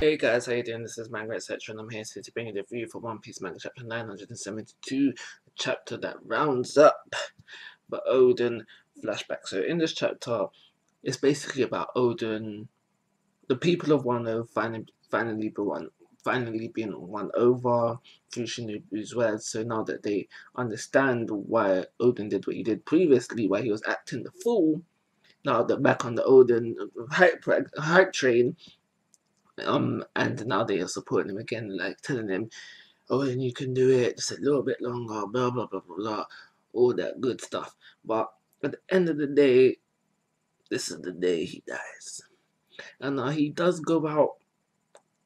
Hey guys, how you doing? This is Manga etc. and I'm here today to bring you the review for One Piece Manga Chapter 972, the chapter that rounds up the Oden flashback. So in this chapter, it's basically about Oden, the people of Wano finally finally be one finally being won over through Shinobu's words. So now that they understand why Oden did what he did previously, why he was acting the fool, now they're back on the Oden hype, hype train um, and now they are supporting him again, like telling him, "Oh, and you can do it just a little bit longer." Blah blah blah blah blah, all that good stuff. But at the end of the day, this is the day he dies, and now he does go out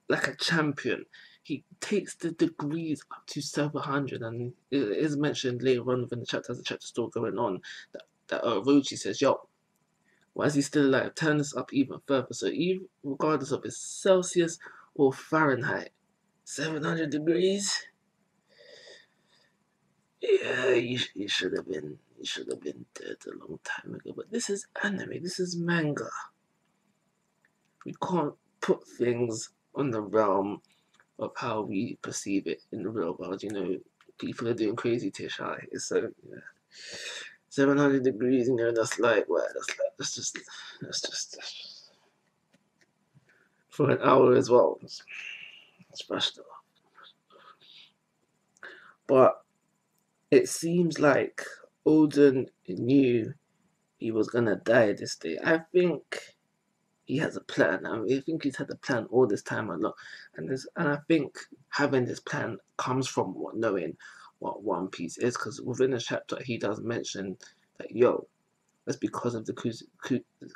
like a champion. He takes the degrees up to 700, and it is mentioned later on within the chapter as the chapter still going on that that uh, says, "Yo, why is he still alive? Turn this up even further. So even regardless of it's Celsius or Fahrenheit, 700 degrees. Yeah, you, you should have been you should have been dead a long time ago. But this is anime. This is manga. We can't put things on the realm of how we perceive it in the real world. You know, people are doing crazy tish So yeah. 700 degrees, you know, that's like, what, that's like, that's just, that's just, for an hour as well. It's, brushed off. But it seems like Oden knew he was gonna die this day. I think he has a plan. I, mean, I think he's had a plan all this time a lot, and this, and I think having this plan comes from knowing what One Piece is because within the chapter he does mention that yo, that's because of the Kuz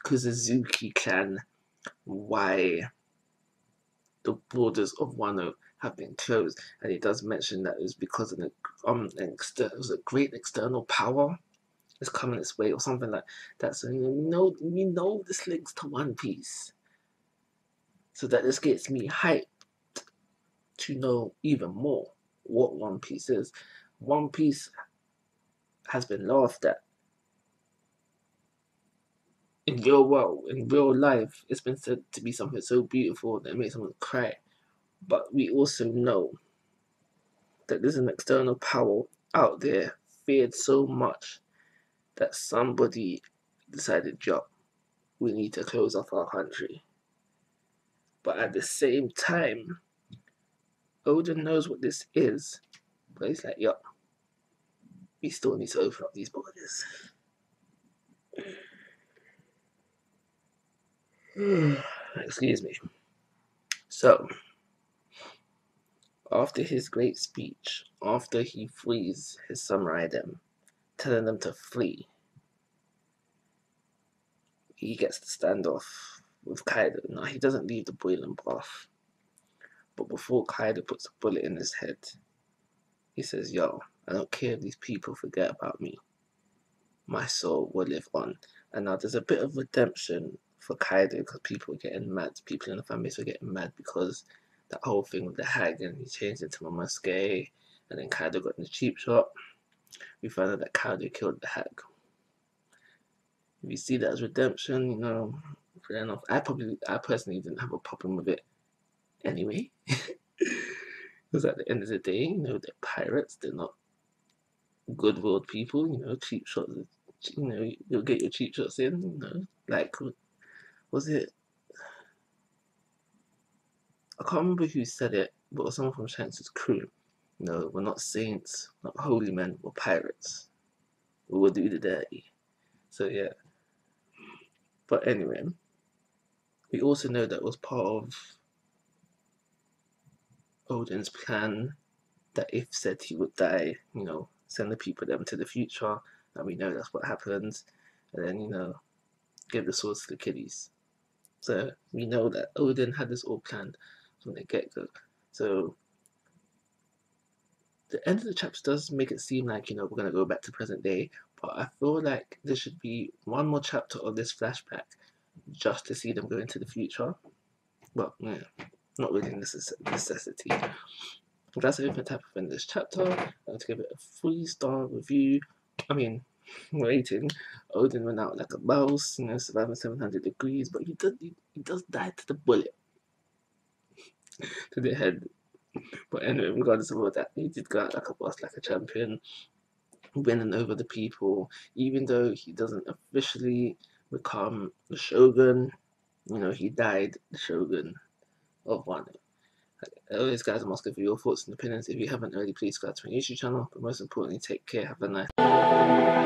Kuzuzuki clan. Why the borders of Wano have been closed, and he does mention that it was because of the um an exter- was a great external power is coming its way or something like that. So you know we know this links to One Piece, so that this gets me hyped to know even more what One Piece is. One Piece has been laughed at in real world, in real life. It's been said to be something so beautiful that it makes someone cry. But we also know that there's an external power out there feared so much that somebody decided, yo, we need to close off our country. But at the same time, Oden knows what this is but he's like, yo, we still need to open up these borders. Excuse me. So, after his great speech, after he frees his samurai them, telling them to flee, he gets the standoff with Kaido. Now, he doesn't leave the boiling bath. But before Kaido puts a bullet in his head, he says, Yo, I don't care if these people forget about me. My soul will live on. And now there's a bit of redemption for Kaido because people are getting mad. People in the base are getting mad because that whole thing with the hag and he changed into Momosuke and then Kaido got in the cheap shot. We found out that Kaido killed the hag. If you see that as redemption, you know, fair enough. I probably, I personally didn't have a problem with it anyway. Because at the end of the day, you know, they're pirates. They're not good world people. You know, cheap shots. You know, you'll get your cheap shots in. You know, like was it? I can't remember who said it, but it was someone from Shanks' crew. Know, we're not saints, not holy men. We're pirates. We will do the dirty. So yeah. But anyway, we also know that was part of Oden's plan that if said he would die, you know, send the people them to the future, and we know that's what happens, and then, you know, give the swords to the kiddies. So we know that Oden had this all planned from the get-go. So the end of the chapter does make it seem like, you know, we're going to go back to present day, but I feel like there should be one more chapter of this flashback just to see them go into the future. Well, yeah not really necess necessity. That's everything that happened in this chapter. to give it a three star review. I mean, rating. Oden went out like a mouse, you know, surviving 700 degrees, but he does he, he does die to the bullet. to the head. But anyway, regardless of all that, he did go out like a boss, like a champion, winning over the people, even though he doesn't officially become the shogun. You know, he died the shogun of Wano. Always, guys, I'm asking for your thoughts and opinions. If you haven't already, please subscribe to my YouTube channel. But most importantly, take care. Have a nice